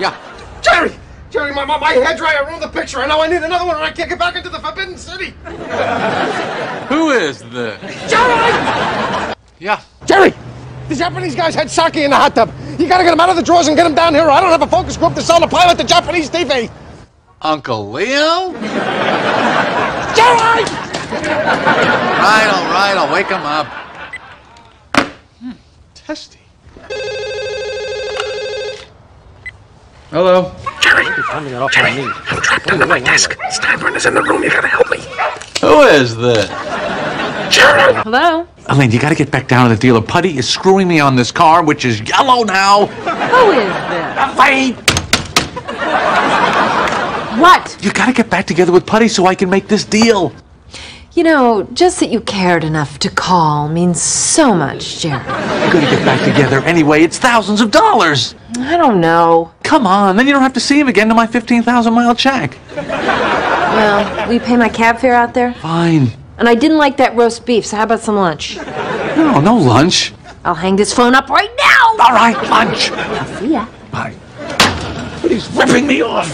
Yeah. Jerry! Jerry, my, my, my hairdryer ruined the picture, and now I need another one, or I can't get back into the Forbidden City! Who is this? Jerry! Yeah. Jerry! The Japanese guys had sake in the hot tub. You gotta get them out of the drawers and get them down here, or I don't have a focus group to sell the pilot to Japanese TV! Uncle Leo? Jerry! Right, all right, I'll wake him up. Hmm, testy. Hello. Jerry. Jerry, me. I'm trapped under my desk. Steinbrenner's in the room. You gotta help me. Who is this? Jerry! Hello? Elaine, you gotta get back down to the dealer. Puddy is screwing me on this car, which is yellow now. Who is this? Elaine! What? You gotta get back together with Puddy so I can make this deal. You know, just that you cared enough to call means so much, Jerry. You gotta get back together anyway. It's thousands of dollars. I don't know. Come on, then you don't have to see him again to my 15,000 mile check. Well, will you pay my cab fare out there? Fine. And I didn't like that roast beef, so how about some lunch? No, no lunch. I'll hang this phone up right now! All right, lunch. I'll See ya. Bye. He's ripping me off.